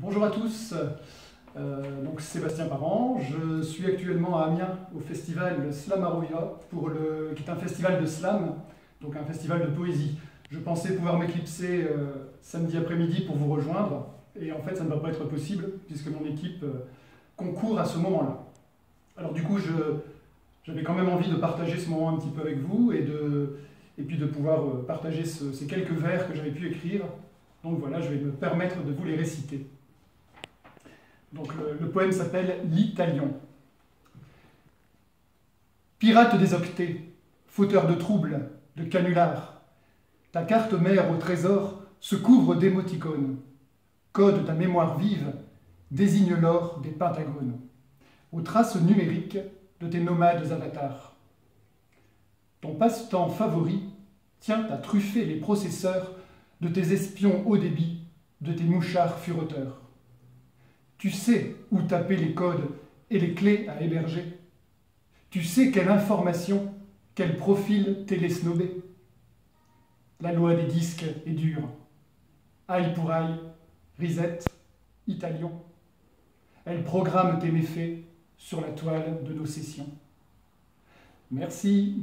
Bonjour à tous, euh, donc Sébastien Parent, je suis actuellement à Amiens au festival Slam Aroya, pour qui est un festival de slam, donc un festival de poésie. Je pensais pouvoir m'éclipser euh, samedi après-midi pour vous rejoindre, et en fait ça ne va pas être possible puisque mon équipe euh, concourt à ce moment-là. Alors du coup, j'avais quand même envie de partager ce moment un petit peu avec vous et, de, et puis de pouvoir partager ces quelques vers que j'avais pu écrire. Donc voilà, je vais me permettre de vous les réciter. Donc le, poème s'appelle L'Italion. Pirate des octets, fauteur de troubles, de canulars, ta carte mère au trésor se couvre d'émoticônes. Code ta mémoire vive, désigne l'or des pentagones, aux traces numériques de tes nomades avatars. Ton passe-temps favori tient à truffer les processeurs de tes espions haut débit, de tes mouchards furoteurs. Tu sais où taper les codes et les clés à héberger. Tu sais quelle information, quel profil télésnobé. La loi des disques est dure. Aïe pour aïe, risette, italion. Elle programme tes méfaits sur la toile de nos sessions. Merci.